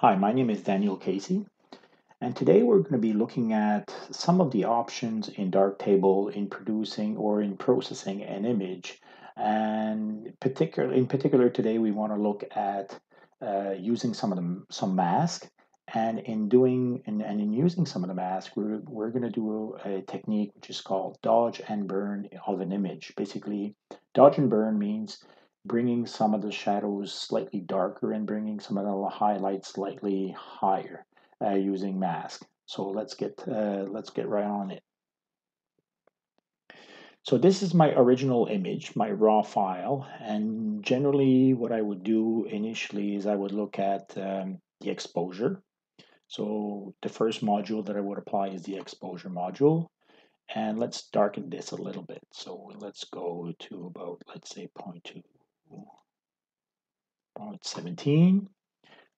Hi, my name is Daniel Caissie, and today we're going to be looking at some of the options in Darktable in producing or in processing an image. And particular, in particular, today we want to look at uh, using some of them, some mask. And in doing and, and in using some of the mask, we're, we're going to do a technique which is called dodge and burn of an image. Basically, dodge and burn means bringing some of the shadows slightly darker and bringing some of the highlights slightly higher uh, using mask. So let's get uh, let's get right on it. So this is my original image, my raw file, and generally what I would do initially is I would look at um, the exposure. So the first module that I would apply is the exposure module. And let's darken this a little bit. So let's go to about, let's say 0.2 about 17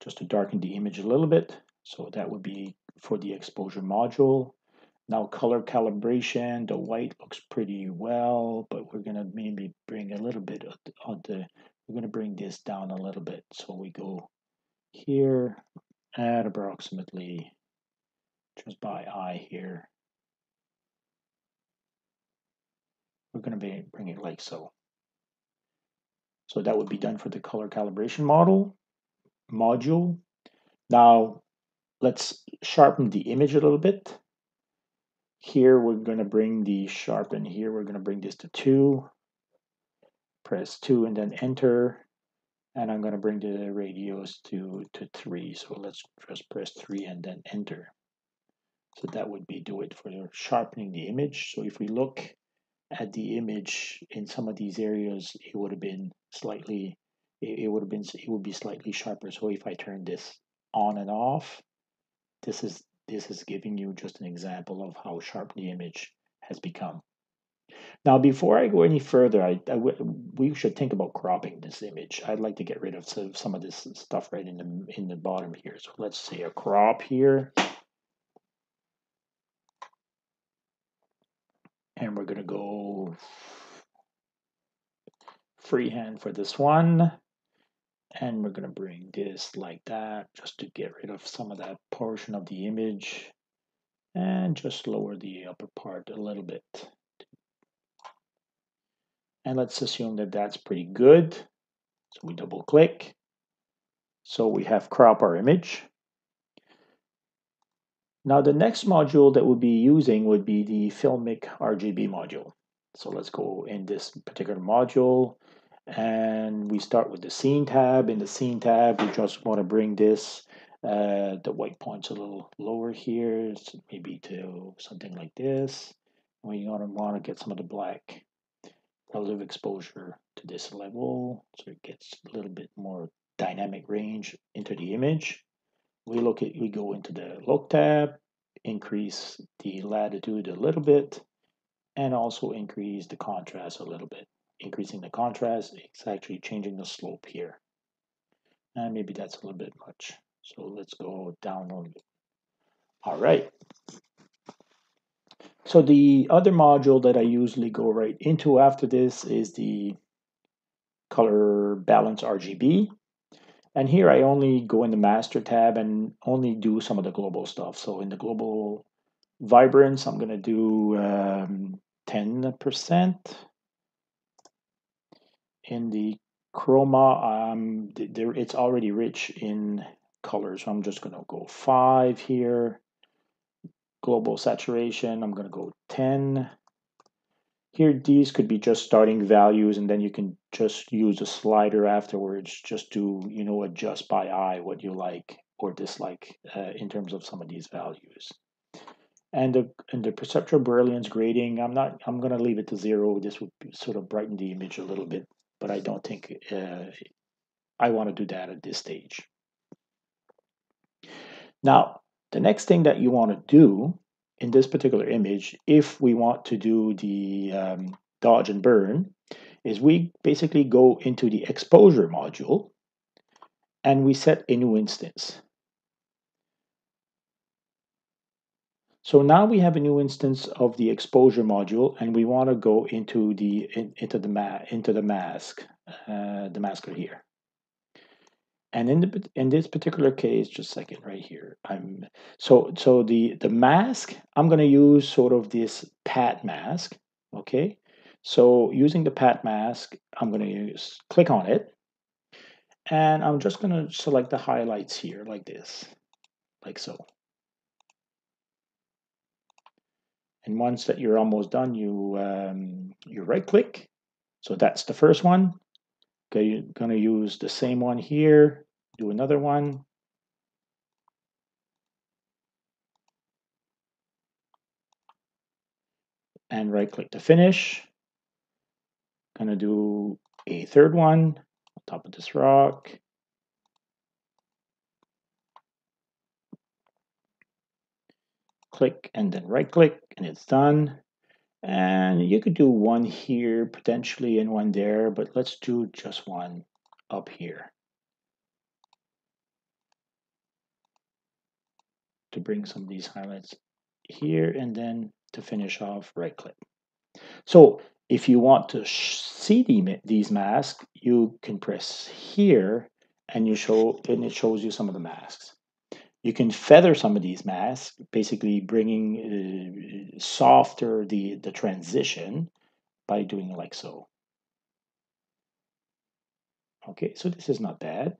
just to darken the image a little bit. So that would be for the exposure module. Now color calibration, the white looks pretty well, but we're gonna maybe bring a little bit of the, of the we're gonna bring this down a little bit. So we go here at approximately just by eye here. We're gonna be, bring it like so. So that would be done for the color calibration model module. Now let's sharpen the image a little bit. Here we're going to bring the sharpen here. We're going to bring this to 2. Press 2 and then enter. And I'm going to bring the radius to, to 3. So let's just press 3 and then enter. So that would be do it for sharpening the image. So if we look at the image in some of these areas, it would have been slightly, it, it would have been, it would be slightly sharper. So if I turn this on and off, this is this is giving you just an example of how sharp the image has become. Now, before I go any further, I, I we should think about cropping this image. I'd like to get rid of some, some of this stuff right in the in the bottom here. So let's say a crop here. And we're going to go freehand for this one. And we're going to bring this like that just to get rid of some of that portion of the image. And just lower the upper part a little bit. And let's assume that that's pretty good. So we double click. So we have crop our image. Now the next module that we'll be using would be the Filmic RGB module. So let's go in this particular module and we start with the scene tab. In the scene tab, we just want to bring this, uh, the white points a little lower here, so maybe to something like this. We want to want to get some of the black relative exposure to this level, so it gets a little bit more dynamic range into the image. We look at, we go into the look tab, increase the latitude a little bit, and also increase the contrast a little bit increasing the contrast, it's actually changing the slope here. And maybe that's a little bit much. So let's go down a little bit. All right. So the other module that I usually go right into after this is the color balance RGB. And here I only go in the master tab and only do some of the global stuff. So in the global vibrance, I'm going to do um, 10% in the chroma, um, there it's already rich in colors. So I'm just going to go 5 here. Global saturation, I'm going to go 10. Here, these could be just starting values, and then you can just use a slider afterwards just to, you know, adjust by eye what you like or dislike uh, in terms of some of these values. And the, and the perceptual brilliance grading, I'm not, I'm going to leave it to zero. This would sort of brighten the image a little bit but I don't think uh, I want to do that at this stage. Now, the next thing that you want to do in this particular image, if we want to do the um, dodge and burn, is we basically go into the exposure module and we set a new instance. So now we have a new instance of the exposure module, and we want to go into the in, into the ma into the mask, uh, the masker here. and in the in this particular case, just second right here, I'm so so the the mask I'm going to use sort of this path mask, okay? So using the path mask, I'm going to click on it, and I'm just going to select the highlights here like this, like so. And once that you're almost done, you um, you right click. So that's the first one. Okay, you're going to use the same one here, do another one. And right click to finish. Going to do a third one on top of this rock. Click and then right click and it's done. And you could do one here potentially and one there, but let's do just one up here. To bring some of these highlights here and then to finish off, right click. So if you want to see the, these masks, you can press here and you show and it shows you some of the masks. You can feather some of these masks, basically bringing uh, softer the, the transition by doing like so. Okay, so this is not bad.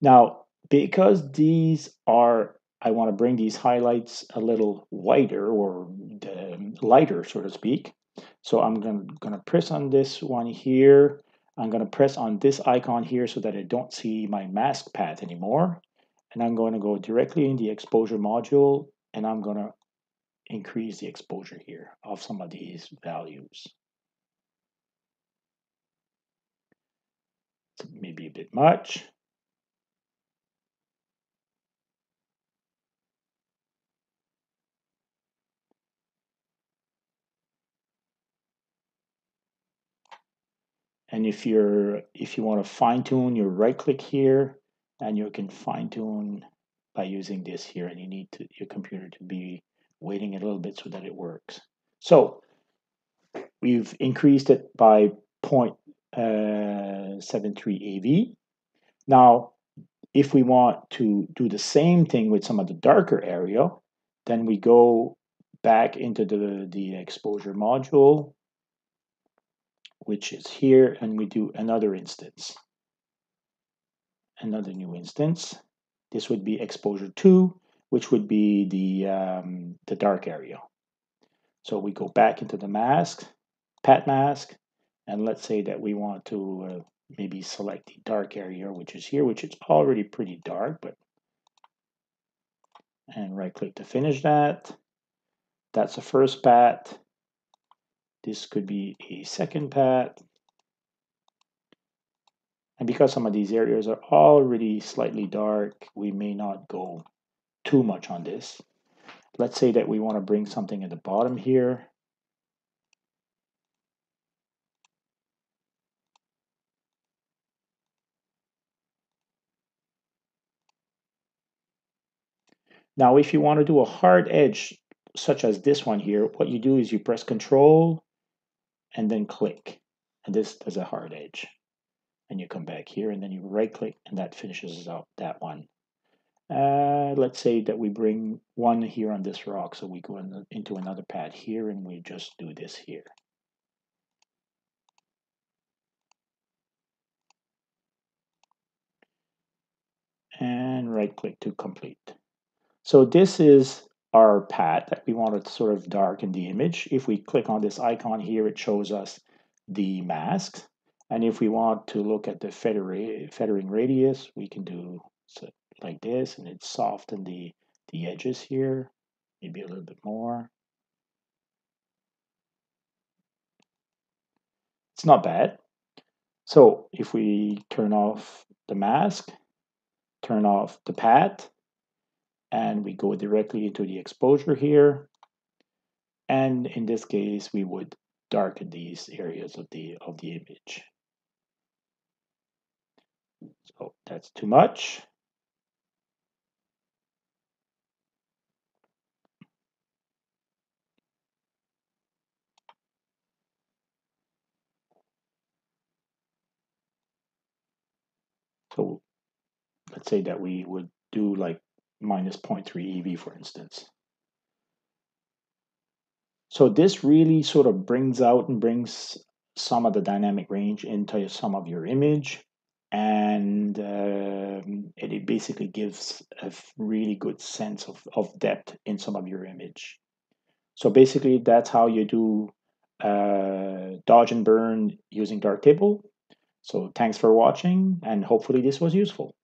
Now, because these are, I want to bring these highlights a little whiter or um, lighter, so to speak. So I'm going to press on this one here I'm going to press on this icon here so that I don't see my mask path anymore. And I'm going to go directly in the exposure module and I'm going to increase the exposure here of some of these values. maybe a bit much. And if you're if you want to fine tune, you right click here and you can fine tune by using this here and you need to, your computer to be waiting a little bit so that it works. So we've increased it by 0.73 uh, EV. Now, if we want to do the same thing with some of the darker area, then we go back into the, the exposure module which is here, and we do another instance. Another new instance. This would be exposure 2, which would be the, um, the dark area. So we go back into the mask, path mask, and let's say that we want to uh, maybe select the dark area, which is here, which is already pretty dark, but and right click to finish that. That's the first pat. This could be a second path. And because some of these areas are already slightly dark, we may not go too much on this. Let's say that we want to bring something at the bottom here. Now, if you want to do a hard edge, such as this one here, what you do is you press Control and then click. And this does a hard edge. And you come back here and then you right click and that finishes up that one. Uh, let's say that we bring one here on this rock. So we go in into another path here and we just do this here. And right click to complete. So this is our path that we want to sort of darken the image. If we click on this icon here, it shows us the mask. And if we want to look at the feathering radius, we can do like this, and it soften the, the edges here, maybe a little bit more. It's not bad. So if we turn off the mask, turn off the path, and we go directly into the exposure here. And in this case, we would darken these areas of the, of the image. So that's too much. So let's say that we would do like minus 0.3 EV, for instance. So this really sort of brings out and brings some of the dynamic range into some of your image and um, it, it, basically gives a really good sense of, of depth in some of your image. So basically that's how you do uh, dodge and burn using Darktable. So thanks for watching and hopefully this was useful.